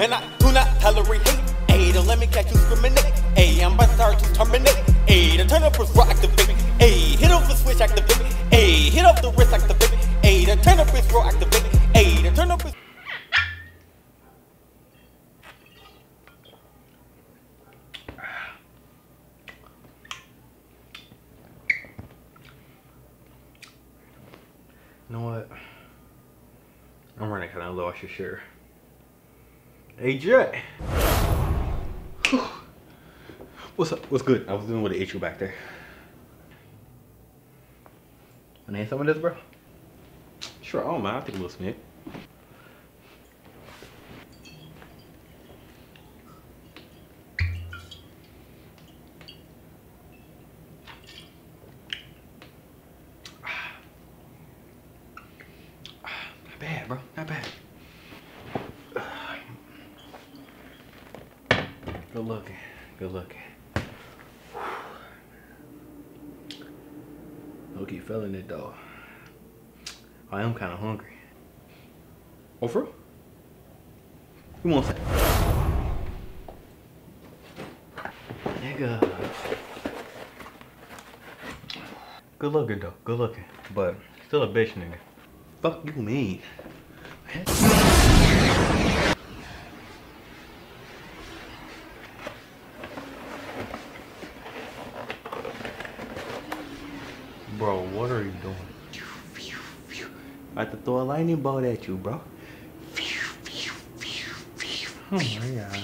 Man, I do not tolerate hate. Ayy, don't let me catch you discriminate. Ayy, I'm about to start to terminate. Ayy, the turn up is raw activate. Ayy, hit off the switch activate. Ayy, hit off the wrist activate. Ayy, the turn up is raw activate. Ayy, the turn up is. You know what? I'm running kind of low. I should share. Hey, Jay. What's up? What's good? I was dealing with an issue back there. I need some of this, bro. Sure. Oh man, I'll take a little sniff. Not bad, bro. Not bad. Good looking. Good looking. Look, you feeling it though. Oh, I am kind of hungry. Oh, for real? Come on, say. Nigga. Good looking though. Good looking. But still a bitch nigga. Fuck you mean? Bro, what are you doing? I have to throw a lightning bolt at you, bro. Oh my god.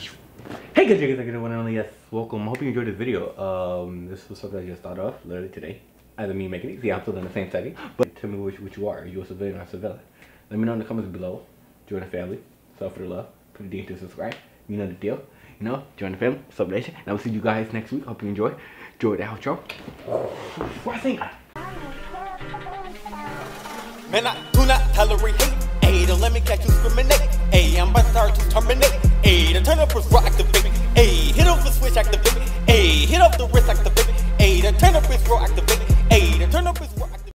Hey guys, you guys, one and only yes, welcome. I hope you enjoyed this video. Um, this was something I just thought of literally today. Either me making it, see, I'm still in the same setting. But tell me which, which you are. Are you a civilian or a civilian? Let me know in the comments below. Join the family. Suffer for the love. Put the D to subscribe. You know the deal. You know, join the family. Subnation. And I will see you guys next week. Hope you enjoy. Enjoy the outro. Think. Man, I do not tolerate hate. Ayy, don't let me catch you discriminate. Ayy, I'm about to start to terminate. Ayy, the turn up is raw activate. Ayy, hit off the switch activate. Ayy, hit off the wrist activate. Ayy, the turn up is raw activate.